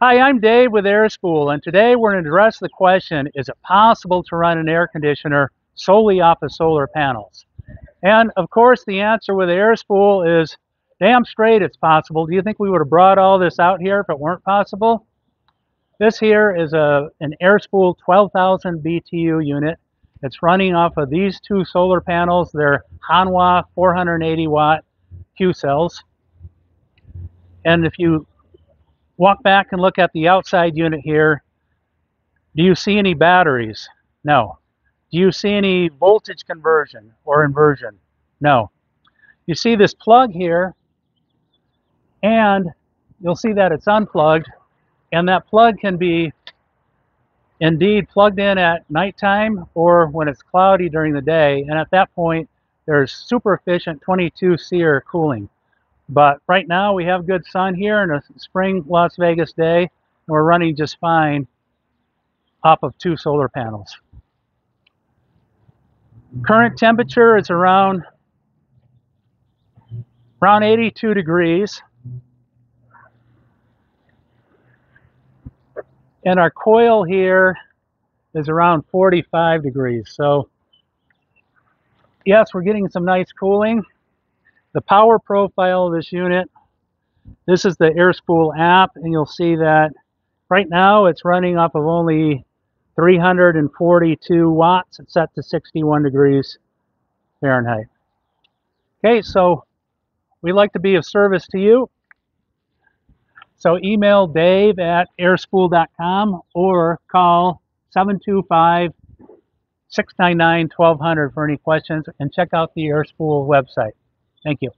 Hi, I'm Dave with AirSpool, and today we're going to address the question, is it possible to run an air conditioner solely off of solar panels? And of course, the answer with AirSpool is damn straight it's possible. Do you think we would have brought all this out here if it weren't possible? This here is a an AirSpool 12,000 BTU unit. It's running off of these two solar panels. They're Hanwha 480 watt Q cells. And if you walk back and look at the outside unit here. Do you see any batteries? No. Do you see any voltage conversion or inversion? No. You see this plug here, and you'll see that it's unplugged, and that plug can be indeed plugged in at nighttime or when it's cloudy during the day, and at that point, there's super efficient 22 SEER cooling. But right now we have good sun here in a spring Las Vegas day, and we're running just fine off of two solar panels. Current temperature is around around 82 degrees. And our coil here is around 45 degrees. So yes, we're getting some nice cooling the power profile of this unit. This is the AirSpool app, and you'll see that right now it's running off of only 342 watts. It's set to 61 degrees Fahrenheit. Okay, so we'd like to be of service to you. So email dave at airspool.com or call 725 699 1200 for any questions and check out the AirSpool website. Thank you.